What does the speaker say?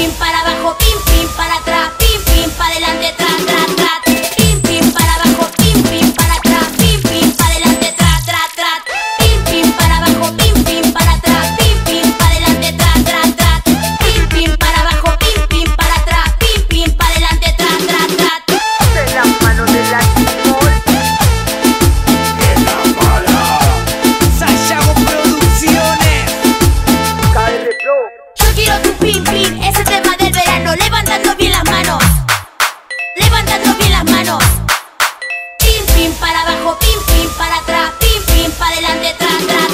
pim para abajo, pim pim para atrás, tiro Es el tema del verano Levantando bien las manos. Levantando bien las manos. Pin pin para abajo Pin pin para atrás Pin pin para adelante Tra tra